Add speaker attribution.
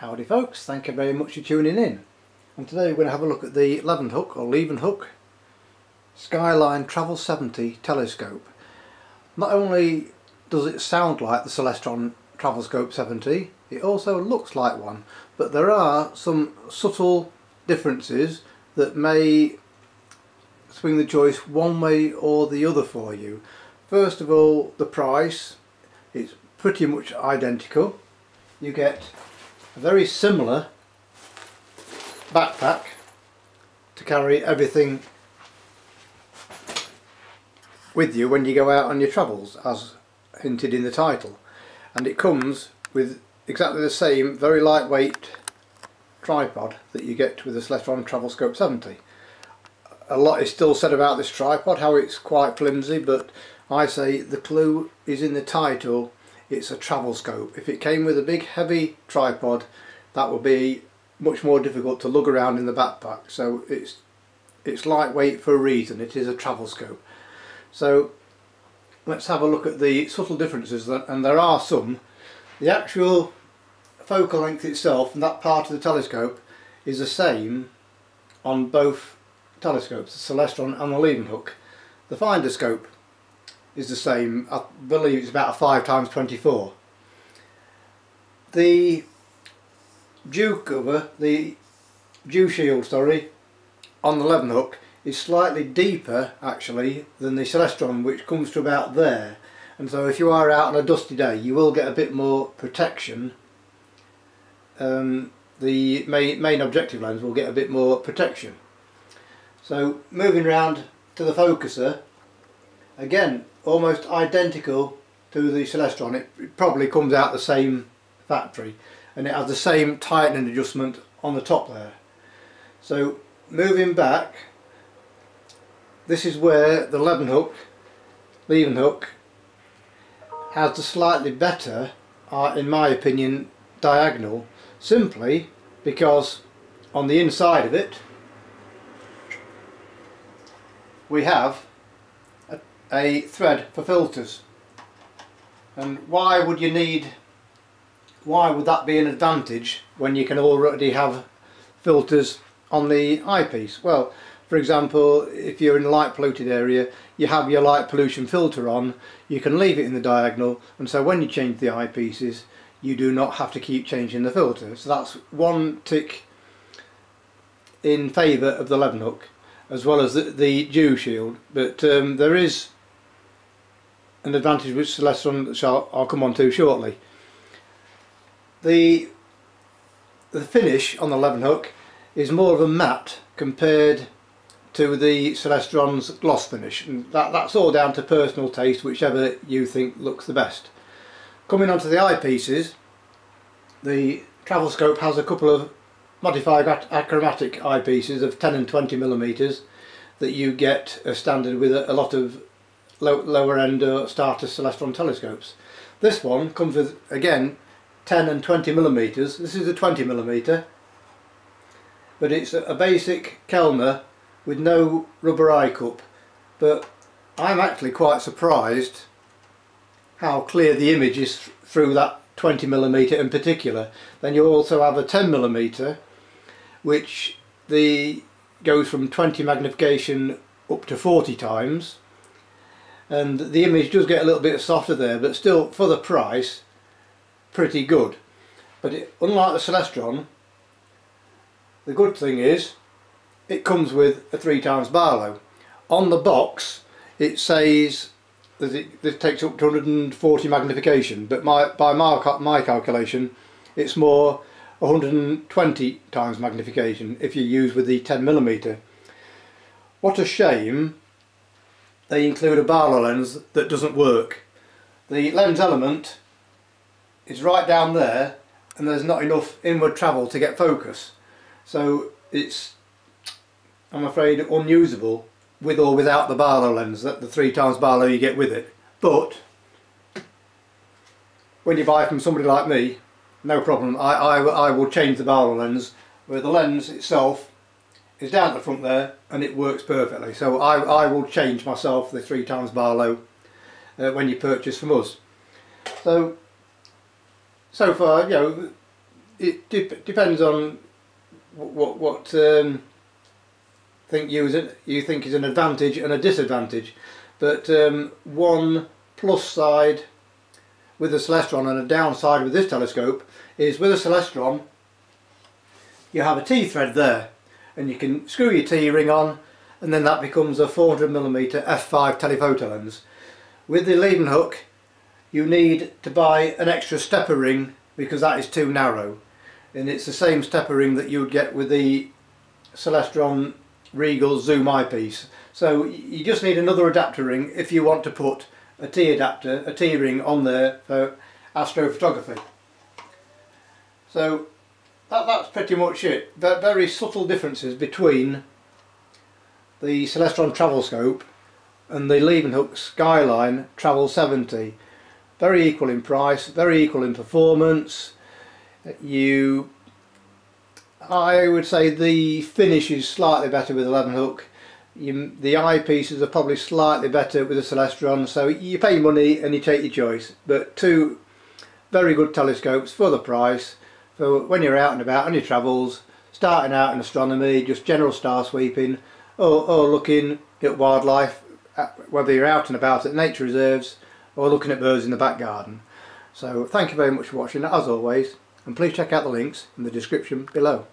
Speaker 1: Howdy folks, thank you very much for tuning in. And today we're going to have a look at the Levenhuk or Levenhuk Skyline Travel 70 telescope. Not only does it sound like the Celestron Travelscope 70, it also looks like one, but there are some subtle differences that may swing the choice one way or the other for you. First of all, the price. It's pretty much identical. You get very similar backpack to carry everything with you when you go out on your travels as hinted in the title and it comes with exactly the same very lightweight tripod that you get with the Celestron Travelscope 70. A lot is still said about this tripod, how it's quite flimsy, but I say the clue is in the title it's a travel scope. If it came with a big heavy tripod that would be much more difficult to lug around in the backpack so it's it's lightweight for a reason, it is a travel scope. So let's have a look at the subtle differences that and there are some. The actual focal length itself and that part of the telescope is the same on both telescopes, the Celestron and the Levenhuk. The finder scope is the same. I believe it's about a 5 times 24. The dew cover, the dew shield, sorry, on the Levenhuk is slightly deeper actually than the Celestron which comes to about there and so if you are out on a dusty day you will get a bit more protection um, the main, main objective lens will get a bit more protection so moving round to the focuser again almost identical to the Celestron. It probably comes out the same factory and it has the same tightening adjustment on the top there. So moving back, this is where the Levenhuk, Levenhuk has the slightly better, uh, in my opinion, diagonal simply because on the inside of it we have a thread for filters. And why would you need why would that be an advantage when you can already have filters on the eyepiece? Well for example if you're in a light polluted area you have your light pollution filter on you can leave it in the diagonal and so when you change the eyepieces you do not have to keep changing the filter. So that's one tick in favour of the Levenhuk as well as the, the dew shield. But um, there is an advantage which Celestron shall I'll come on to shortly. The the finish on the Levenhuk is more of a matte compared to the Celestron's gloss finish and that, that's all down to personal taste whichever you think looks the best. Coming on to the eyepieces the travel scope has a couple of modified achromatic eyepieces of 10 and 20 millimeters that you get a standard with a, a lot of low, lower end uh, starter Celestron telescopes. This one comes with again 10 and 20 millimeters. This is a 20 millimeter, but it's a, basic Kellner with no rubber eye cup. But I'm actually quite surprised how clear the image is th through that 20 millimeter in particular. Then you also have a 10 millimeter, which the goes from 20 magnification up to 40 times and the image does get a little bit softer there but still for the price pretty good. But it, unlike the Celestron the good thing is it comes with a three times Barlow. On the box it says that it, takes up to 140 magnification but my, by my, my calculation it's more 120 times magnification if you use with the 10 millimeter. What a shame they include a Barlow lens that doesn't work. The lens element is right down there and there's not enough inward travel to get focus. So it's, I'm afraid, unusable with or without the Barlow lens, that the three times Barlow you get with it. But when you buy from somebody like me, no problem, I, I, I will change the Barlow lens, where the lens itself is down at the front there and it works perfectly. So I, I will change myself the three times Barlow uh, when you purchase from us. So so far you know it de depends on what what um, think you is you think is an advantage and a disadvantage. But um, one plus side with the Celestron and a downside with this telescope is with a Celestron you have a T-thread there and you can screw your T-ring on and then that becomes a 400mm f5 telephoto lens. With the Levenhuk you need to buy an extra stepper ring because that is too narrow. And it's the same stepper ring that you would get with the Celestron Regal zoom eyepiece. So you just need another adapter ring if you want to put a T adapter, a T ring on there for astrophotography. So that, that's pretty much it. Very subtle differences between the Celestron Travel Scope and the Levenhuk Skyline Travel 70 very equal in price, very equal in performance. You I would say the finish is slightly better with Levenhuk you, the eyepieces are probably slightly better with the Celestron so you pay money and you take your choice. But two very good telescopes for the price for when you're out and about on your travels starting out in astronomy just general star sweeping or, or looking at wildlife uh, whether you're out and about at nature reserves or looking at birds in the back garden. So thank you very much for watching as always and please check out the links in the description below